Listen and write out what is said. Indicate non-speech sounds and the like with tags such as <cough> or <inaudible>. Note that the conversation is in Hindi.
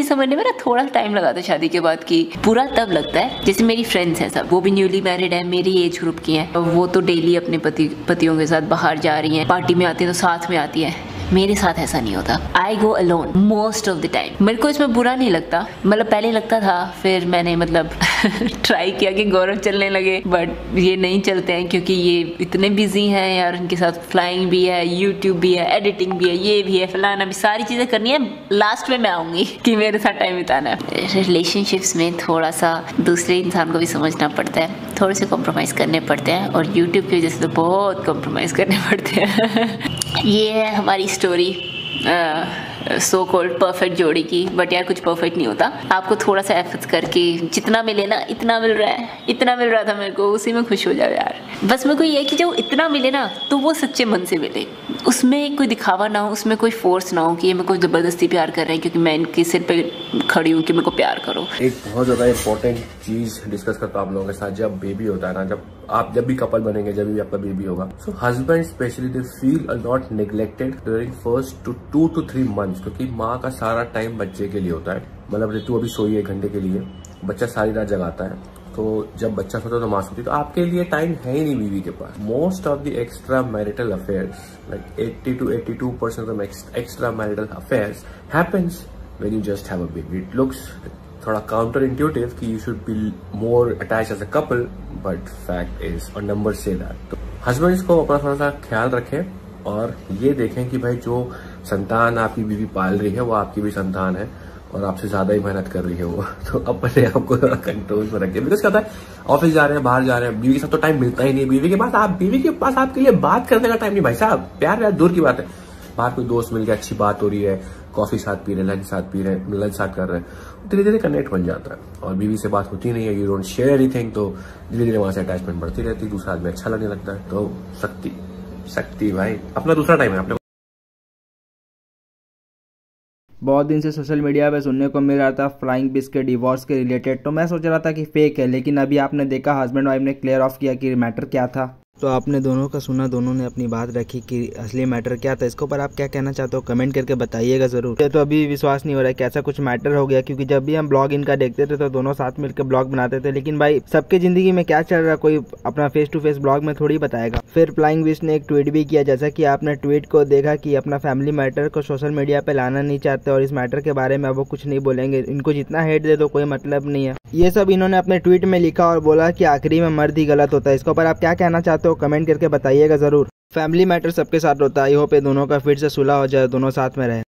चीज़ समझने में ना थोड़ा टाइम लगा था शादी के बाद की पूरा तब लगता है, जैसे मेरी फ्रेंड्स है सब, वो भी न्यूली मैरिड है, मेरी एज ग्रुप की है, वो तो डेली अपने पति, पतियों के साथ बाहर जा रही है पार्टी में आती है तो साथ में आती है। मेरे साथ ऐसा नहीं होता। I go alone most of the time मेरे को इसमें बुरा नहीं लगता। मतलब पहले लगता था, फिर मैंने मतलब <laughs> ट्राई किया कि गौरव चलने लगे। बट ये नहीं चलते हैं क्योंकि ये इतने बिज़ी हैं यार उनके साथ फ्लाइंग भी है यूट्यूब भी है एडिटिंग भी है, ये भी है, फलाना भी, सारी चीज़ें करनी है। लास्ट में मैं आऊँगी <laughs> कि मेरे साथ टाइम बिताना है। रिलेशनशिप्स में थोड़ा सा दूसरे इंसान को भी समझना पड़ता है। थोड़े से कॉम्प्रोमाइज़ करने पड़ते हैं और यूट्यूब की वजह से तो बहुत कॉम्प्रोमाइज़ करने पड़ते हैं। <laughs> ये है हमारी स्टोरी सो कॉल्ड परफेक्ट जोड़ी की बट यार कुछ परफेक्ट नहीं होता। आपको थोड़ा सा एफर्ट्स करके जितना मिले ना, इतना मिल रहा है, इतना मिल रहा था मेरे को, उसी में खुश हो जाओ यार। बस मेरे को ये कि जो इतना मिले ना तो वो सच्चे मन से मिले। उसमें कोई दिखावा ना हो, उसमें कोई फोर्स ना हो कि ये मेरे को ज़बरदस्ती प्यार कर रहे हैं, क्योंकि मैं इनके सिर पर खड़ी हूँ कि मेरे को प्यार करो। एक बहुत ज़्यादा इंपॉर्टेंट चीज़ डिस्कस करता हूँ आप लोगों के साथ, जब बेबी होता है ना, जब आप जब भी कपल बनेंगे, जब भी आपका बेबी होगा। So husband specially they feel a not neglected during first two two to three months क्योंकि माँ का सारा टाइम बच्चे के लिए होता है। मतलब ऋतु अभी सोई एक घंटे के लिए, बच्चा सारी रात जगाता है तो जब बच्चा सोता है तो माँ सोती तो आपके लिए टाइम है ही नहीं बीवी के पास। Most of the extra marital affairs like 80 to 82 percent of extra marital affairs happens have a baby it looks थोड़ा काउंटर इंट्यूटिव कि you should be more attach as a couple but fact is और नंबर से दैट तो हस्बैंड्स को अपना थोड़ा सा ख्याल रखें और ये देखें कि भाई जो संतान आपकी बीवी पाल रही है, वो आपकी भी संतान है और आपसे ज़्यादा ही मेहनत कर रही है वो। <laughs> तो अपने आपको थोड़ा कंट्रोल में रखिए बिकॉज़ क्या है ऑफ़िस जा रहे हैं, बाहर जा रहे हैं, बीवी के साथ तो टाइम मिलता ही नहीं बीवी के पास, आप बीवी के पास आपके लिए बात करने का टाइम नहीं, भाई साहब प्यार प्यार दूर की बात है। बाहर कोई दोस्त मिल गया, अच्छी बात हो रही है कॉफ़ी साथ पी रहे लंच साथ पी रहे लंच साथ कर रहे हैं। धीरे धीरे कनेक्ट बन जाता है। और बीवी से बात होती नहीं है यू डोंट शेयर एनीथिंग तो धीरे धीरे वहाँ से अटैचमेंट बढ़ती रहती है दूसरा आदमी अच्छा लगने लगता है तो शक्ति शक्ति भाई। अपना दूसरा टाइम है, अपने बहुत दिन से सोशल मीडिया पे सुनने को मिल रहा था फ्लाइंग बिस के डिवोर्स के रिलेटेड तो मैं सोच रहा था कि फेक है, लेकिन अभी आपने देखा हस्बैंड वाइफ ने क्लियर ऑफ़ किया कि मैटर क्या था। तो आपने दोनों का सुना, दोनों ने अपनी बात रखी कि असली मैटर क्या था इसके ऊपर आप क्या कहना चाहते हो कमेंट करके बताइएगा ज़रूर। तो अभी विश्वास नहीं हो रहा है कि ऐसा कुछ मैटर हो गया, क्योंकि जब भी हम ब्लॉग इनका देखते थे तो दोनों साथ मिलकर ब्लॉग बनाते थे, लेकिन भाई सबके ज़िंदगी में क्या चल रहा कोई अपना फेस टू फेस ब्लॉग में थोड़ी बताएगा। फिर फ्लाइंग विश ने एक ट्वीट भी किया, जैसा कि आपने ट्वीट को देखा कि अपना फैमिली मैटर को सोशल मीडिया पे लाना नहीं चाहते और इस मैटर के बारे में वो कुछ नहीं बोलेंगे। इनको जितना हेट दे दो, कोई मतलब नहीं है। ये सब इन्होंने अपने ट्वीट में लिखा और बोला कि आखिरी में मर्द ही गलत होता है। इसके ऊपर आप क्या कहना चाहते हो? कमेंट करके बताइएगा ज़रूर। फैमिली मैटर सबके साथ होता है। आई होप ये दोनों का फिर से सुलह हो जाए, दोनों साथ में रहे।